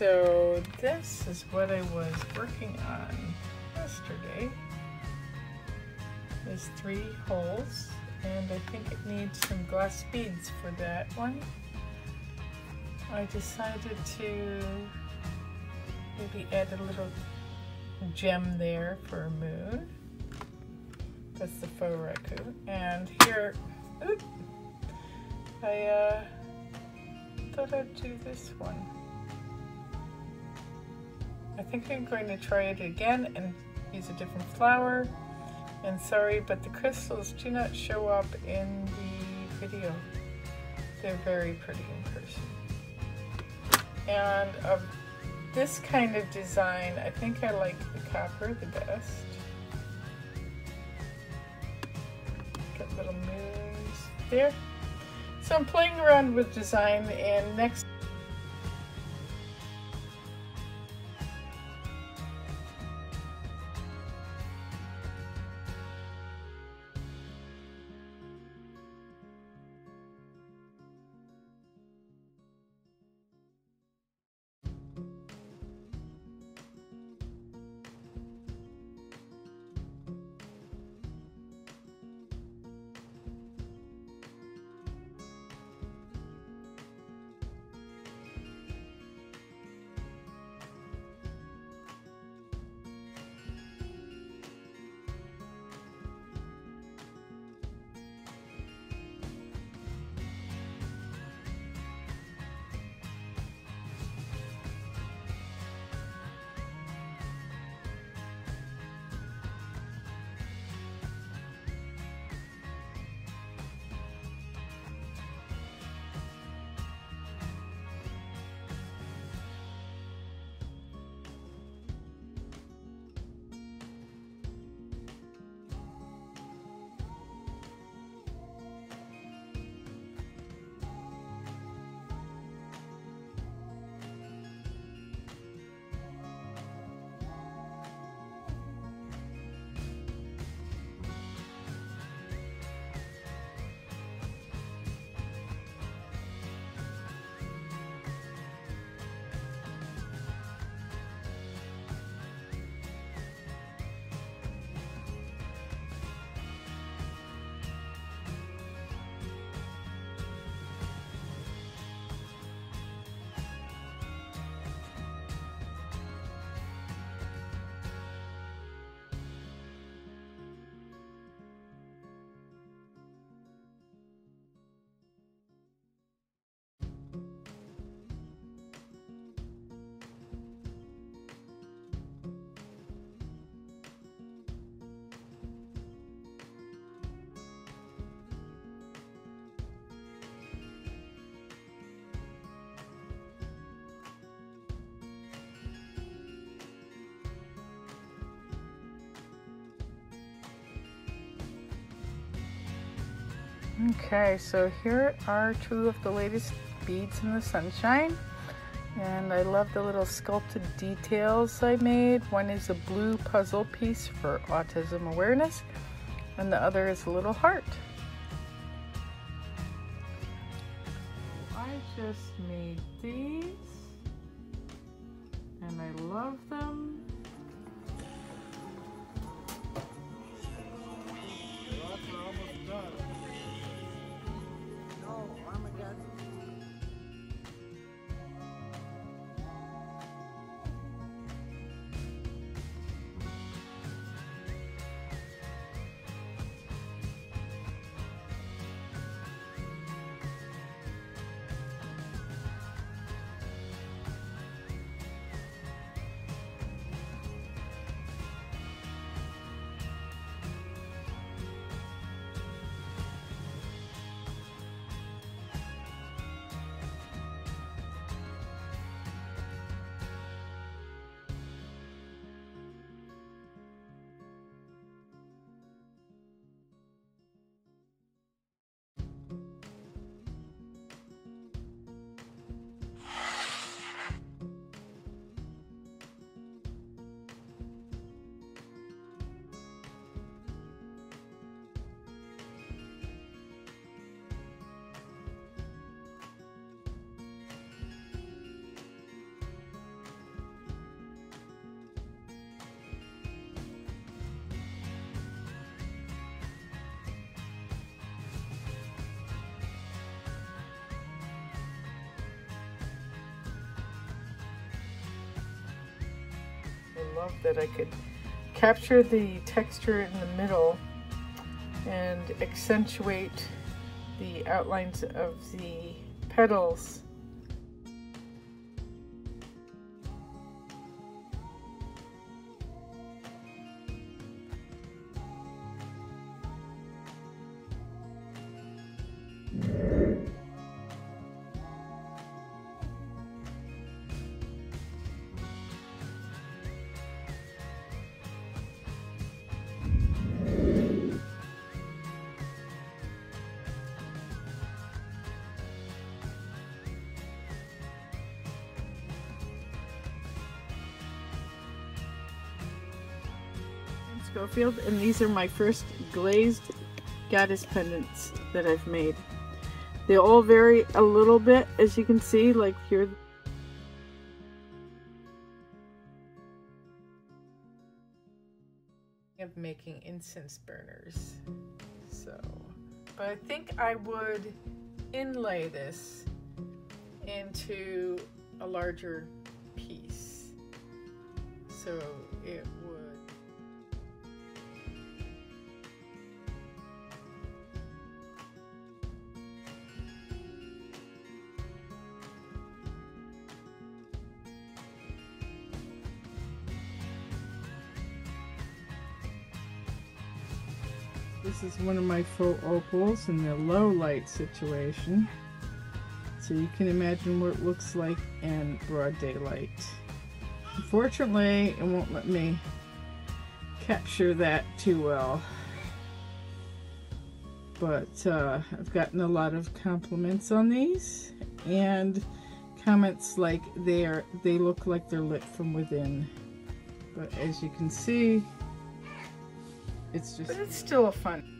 so this is what I was working on yesterday. There's three holes and I think it needs some glass beads for that one. I decided to maybe add a little gem there for a moon. That's the faux raku. And here, oops, I uh, thought I'd do this one. I think I'm going to try it again and use a different flower. And sorry, but the crystals do not show up in the video. They're very pretty in person. And of this kind of design, I think I like the copper the best. Got little moons there. So I'm playing around with design and next Okay, so here are two of the latest beads in the sunshine. And I love the little sculpted details I made. One is a blue puzzle piece for autism awareness, and the other is a little heart. I just made these, and I love them. Love that I could capture the texture in the middle and accentuate the outlines of the petals Scofield and these are my first glazed goddess pendants that I've made. They all vary a little bit as you can see like here. Of making incense burners. So but I think I would inlay this into a larger piece. So it This is one of my faux opals in the low light situation. So you can imagine what it looks like in broad daylight. Unfortunately, it won't let me capture that too well. But uh, I've gotten a lot of compliments on these and comments like they are they look like they're lit from within. But as you can see, it's just. But it's still a fun.